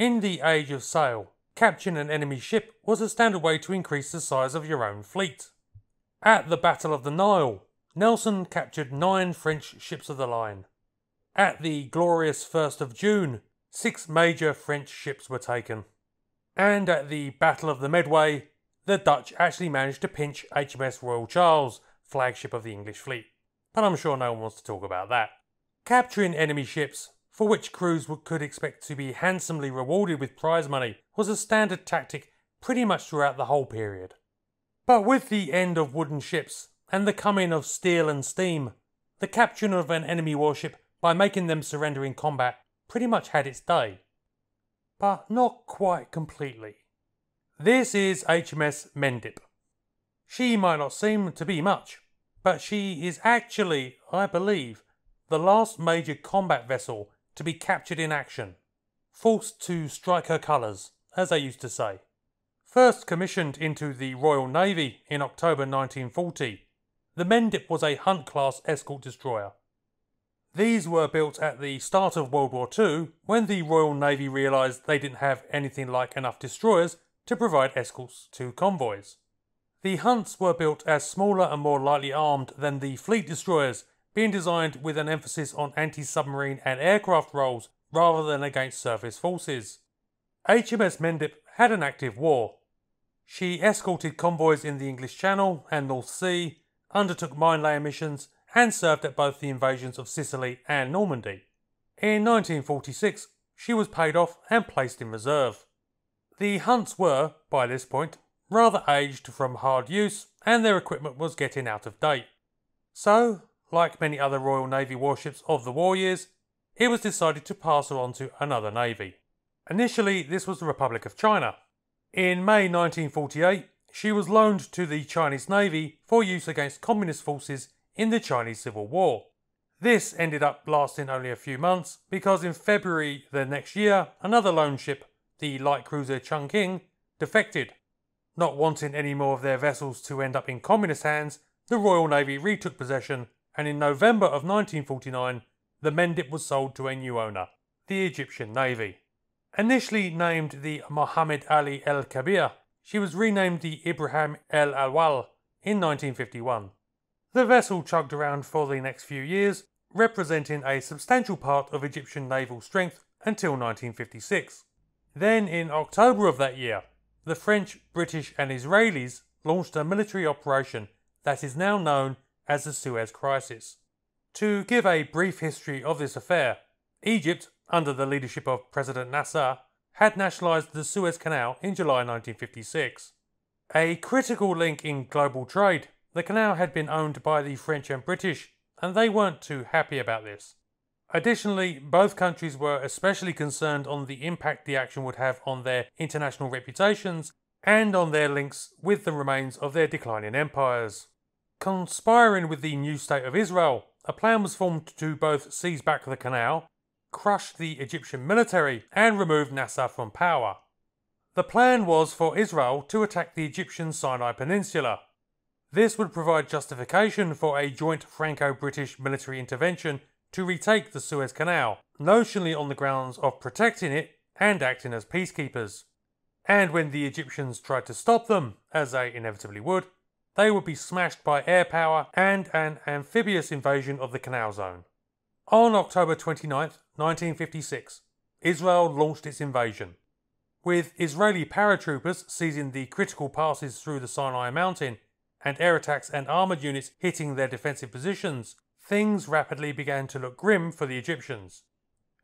In the age of sail, capturing an enemy ship was a standard way to increase the size of your own fleet. At the Battle of the Nile, Nelson captured nine French ships of the line. At the glorious 1st of June, six major French ships were taken. And at the Battle of the Medway, the Dutch actually managed to pinch HMS Royal Charles, flagship of the English fleet. But I'm sure no one wants to talk about that. Capturing enemy ships, for which crews could expect to be handsomely rewarded with prize money, was a standard tactic pretty much throughout the whole period. But with the end of wooden ships and the coming of steel and steam, the capturing of an enemy warship by making them surrender in combat pretty much had its day. But not quite completely. This is HMS Mendip. She might not seem to be much, but she is actually, I believe, the last major combat vessel to be captured in action, forced to strike her colours, as they used to say. First commissioned into the Royal Navy in October 1940, the Mendip was a Hunt class escort destroyer. These were built at the start of World War II when the Royal Navy realised they didn't have anything like enough destroyers to provide escorts to convoys. The Hunts were built as smaller and more lightly armed than the fleet destroyers, being designed with an emphasis on anti submarine and aircraft roles rather than against surface forces. HMS Mendip had an active war. She escorted convoys in the English Channel and North Sea, undertook mine layer missions, and served at both the invasions of Sicily and Normandy. In 1946, she was paid off and placed in reserve. The Hunts were, by this point, rather aged from hard use and their equipment was getting out of date. So, like many other Royal Navy warships of the war years, it was decided to pass her on to another navy. Initially, this was the Republic of China. In May 1948, she was loaned to the Chinese Navy for use against communist forces in the Chinese Civil War. This ended up lasting only a few months because in February the next year, another loan ship, the light cruiser Chungking, defected. Not wanting any more of their vessels to end up in communist hands, the Royal Navy retook possession, and in November of 1949, the Mendip was sold to a new owner, the Egyptian Navy. Initially named the Mohammed Ali El Kebir, she was renamed the Ibrahim El Awal in 1951. The vessel chugged around for the next few years, representing a substantial part of Egyptian naval strength until 1956. Then, in October of that year, the French, British, and Israelis launched a military operation that is now known as the Suez Crisis. To give a brief history of this affair, Egypt under the leadership of President Nasser, had nationalised the Suez Canal in July 1956. A critical link in global trade, the canal had been owned by the French and British, and they weren't too happy about this. Additionally, both countries were especially concerned on the impact the action would have on their international reputations and on their links with the remains of their declining empires. Conspiring with the new state of Israel, a plan was formed to both seize back the canal crush the Egyptian military and remove Nasser from power. The plan was for Israel to attack the Egyptian Sinai Peninsula. This would provide justification for a joint Franco British military intervention to retake the Suez Canal, notionally on the grounds of protecting it and acting as peacekeepers. And when the Egyptians tried to stop them, as they inevitably would, they would be smashed by air power and an amphibious invasion of the canal zone. On October 29, 1956, Israel launched its invasion. With Israeli paratroopers seizing the critical passes through the Sinai mountain and air attacks and armoured units hitting their defensive positions, things rapidly began to look grim for the Egyptians.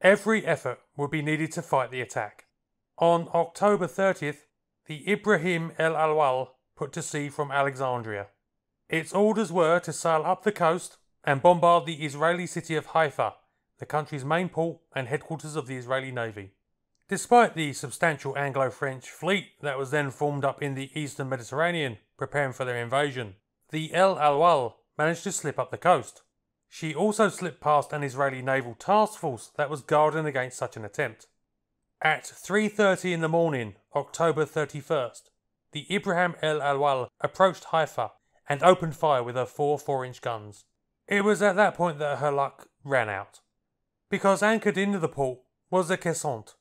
Every effort would be needed to fight the attack. On October 30th, the Ibrahim El Awal put to sea from Alexandria. Its orders were to sail up the coast and bombard the Israeli city of Haifa, the country's main port and headquarters of the Israeli Navy. Despite the substantial Anglo French fleet that was then formed up in the eastern Mediterranean, preparing for their invasion, the El Awal managed to slip up the coast. She also slipped past an Israeli naval task force that was guarding against such an attempt. At 3:30 in the morning, October 31st, the Ibrahim El Awal approached Haifa and opened fire with her four 4-inch guns. It was at that point that her luck ran out. Because anchored into the port was the Kersaint,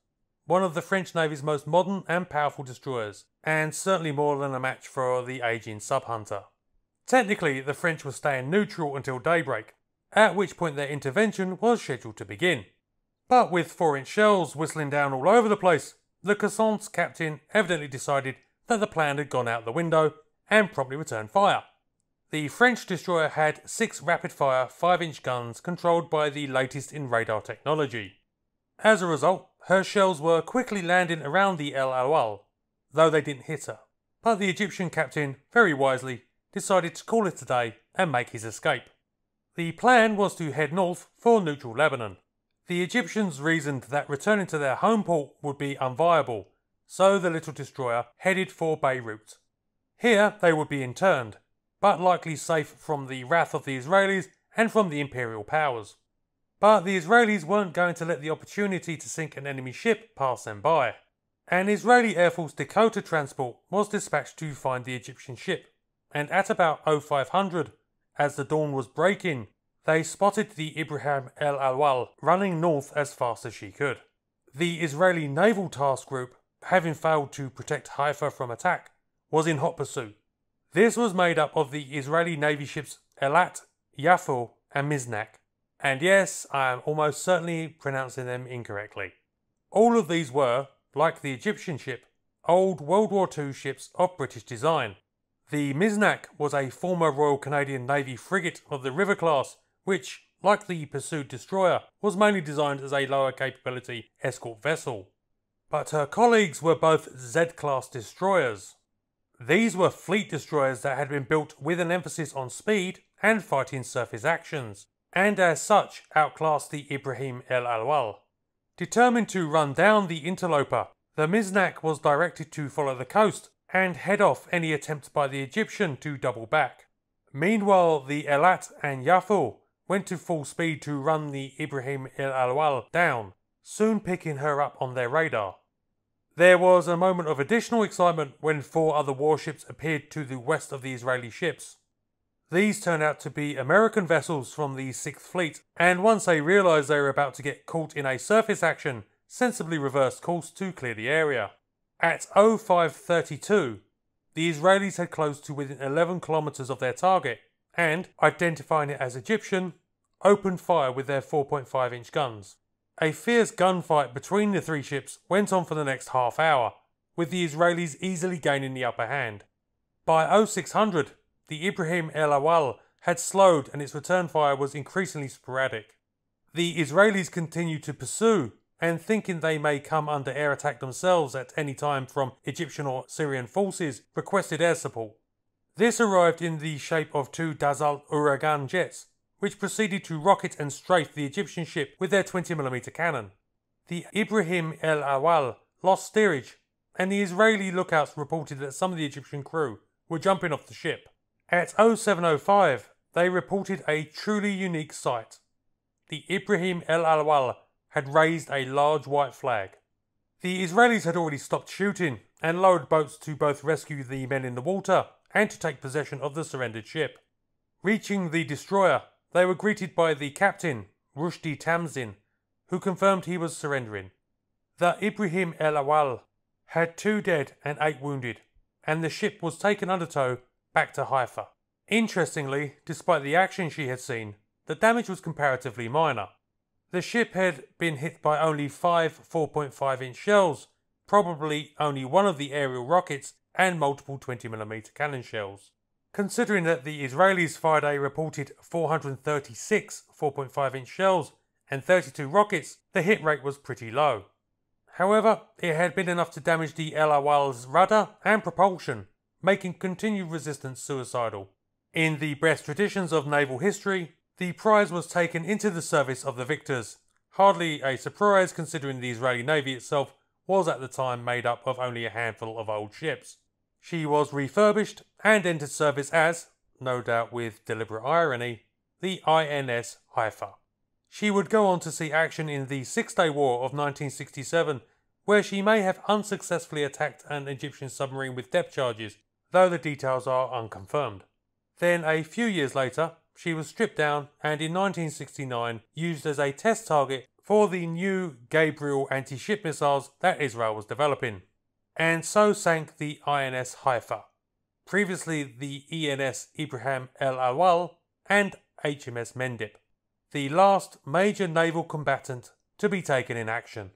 one of the French Navy's most modern and powerful destroyers, and certainly more than a match for the aging Subhunter. Technically, the French were staying neutral until daybreak, at which point their intervention was scheduled to begin. But with 4 inch shells whistling down all over the place, the Kersaint's captain evidently decided that the plan had gone out the window and promptly returned fire. The French destroyer had six rapid fire 5 inch guns controlled by the latest in radar technology. As a result, her shells were quickly landing around the El Awal, though they didn't hit her. But the Egyptian captain, very wisely, decided to call it a day and make his escape. The plan was to head north for neutral Lebanon. The Egyptians reasoned that returning to their home port would be unviable, so the little destroyer headed for Beirut. Here they would be interned, but likely safe from the wrath of the Israelis and from the imperial powers. But the Israelis weren't going to let the opportunity to sink an enemy ship pass them by. An Israeli Air Force Dakota transport was dispatched to find the Egyptian ship, and at about 0500, as the dawn was breaking, they spotted the Ibrahim El Awal running north as fast as she could. The Israeli Naval Task Group, having failed to protect Haifa from attack, was in hot pursuit. This was made up of the Israeli Navy ships Eilat, Yaffo, and Miznak. And yes, I am almost certainly pronouncing them incorrectly. All of these were, like the Egyptian ship, old World War II ships of British design. The Miznak was a former Royal Canadian Navy frigate of the River class, which, like the pursued destroyer, was mainly designed as a lower capability escort vessel. But her colleagues were both Z class destroyers. These were fleet destroyers that had been built with an emphasis on speed and fighting surface actions, and as such outclassed the Ibrahim El Awal. Determined to run down the interloper, the Miznak was directed to follow the coast and head off any attempt by the Egyptian to double back. Meanwhile, the Eilat and Yaffo went to full speed to run the Ibrahim El Awal down, soon picking her up on their radar. There was a moment of additional excitement when four other warships appeared to the west of the Israeli ships. These turned out to be American vessels from the 6th Fleet, and once they realised they were about to get caught in a surface action, sensibly reversed course to clear the area. At 0532, the Israelis had closed to within 11 kilometres of their target, and, identifying it as Egyptian, opened fire with their 4.5 inch guns. A fierce gunfight between the three ships went on for the next half hour, with the Israelis easily gaining the upper hand. By 0600, the Ibrahim El Awal had slowed and its return fire was increasingly sporadic. The Israelis continued to pursue, and thinking they may come under air attack themselves at any time from Egyptian or Syrian forces, requested air support. This arrived in the shape of two Dassault Ouragan jets, which proceeded to rocket and strafe the Egyptian ship with their 20mm cannon. The Ibrahim El Awal lost steerage, and the Israeli lookouts reported that some of the Egyptian crew were jumping off the ship. At 0705, they reported a truly unique sight. The Ibrahim El Awal had raised a large white flag. The Israelis had already stopped shooting and lowered boats to both rescue the men in the water and to take possession of the surrendered ship. Reaching the destroyer, they were greeted by the captain, Rushdie Tamzin, who confirmed he was surrendering. The Ibrahim El Awal had two dead and eight wounded, and the ship was taken under tow back to Haifa. Interestingly, despite the action she had seen, the damage was comparatively minor. The ship had been hit by only five 4.5 inch shells, probably only one of the aerial rockets, and multiple 20mm cannon shells. Considering that the Israelis fired a reported 436 4.5 inch shells and 32 rockets, the hit rate was pretty low. However, it had been enough to damage the El Awal's rudder and propulsion, making continued resistance suicidal. In the best traditions of naval history, the prize was taken into the service of the victors. Hardly a surprise considering the Israeli Navy itself was at the time made up of only a handful of old ships. She was refurbished and entered service as, no doubt with deliberate irony, the INS Haifa. She would go on to see action in the Six Day War of 1967, where she may have unsuccessfully attacked an Egyptian submarine with depth charges though the details are unconfirmed. Then, a few years later, she was stripped down and in 1969 used as a test target for the new Gabriel anti ship missiles that Israel was developing. And so sank the INS Haifa, previously the ENS Ibrahim El Awal and HMS Mendip, the last major naval combatant to be taken in action.